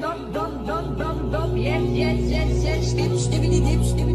dop dop dop dop dop yes yes. Yes yes dip dip dip dip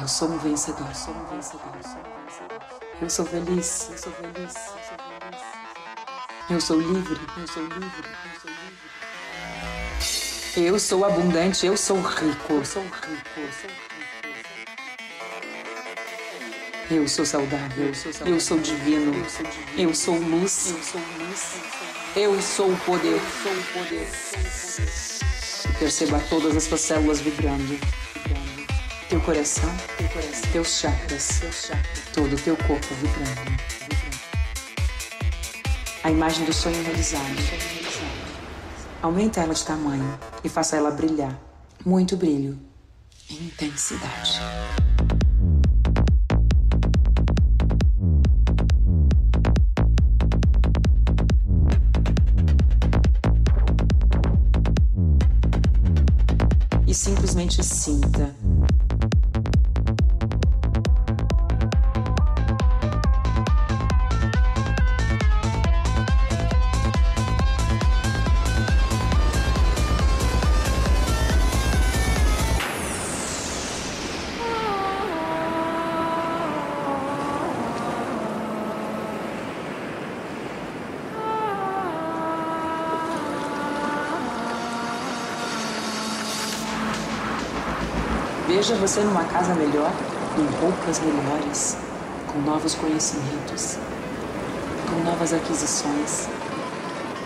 Eu sou um vencedor, eu sou um vencedor, eu sou um vencedor. Eu sou feliz, eu sou feliz, eu sou feliz. Eu sou livre, eu sou livre, eu sou livre. Eu sou abundante, eu sou rico, eu sou rico, eu sou saudável, eu sou, divino. Eu sou luz, eu sou luz. Eu sou o poder, eu sou o poder. Perceba todas as suas células vibrando. Teu coração, teu coração, teus chakras, todo o teu corpo vibrando. A imagem do sonho realizado. Aumenta ela de tamanho e faça ela brilhar. Muito brilho. Intensidade. E simplesmente sinta Veja você numa casa melhor, com roupas melhores, com novos conhecimentos, com novas aquisições.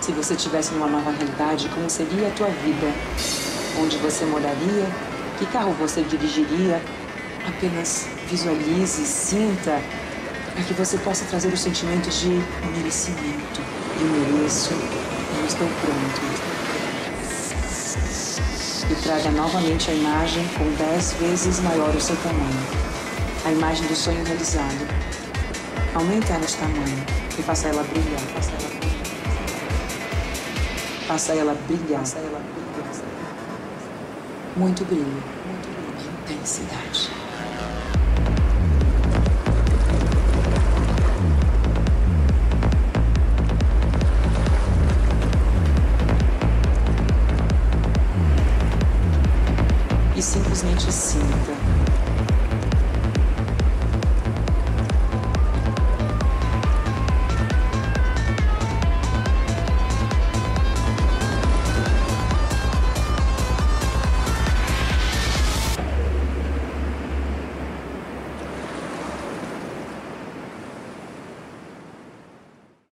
Se você estivesse numa nova realidade, como seria a tua vida? Onde você moraria? Que carro você dirigiria? Apenas visualize, sinta, para que você possa trazer o sentimento de merecimento. Eu mereço, eu estou pronto traga novamente a imagem com dez vezes maior o seu tamanho. A imagem do sonho realizado. Aumente ela de tamanho e ela brilhar, faça ela brilhar. Faça ela brilhar, faça ela brilhar. Muito brilho, muito brilho. Intensidade.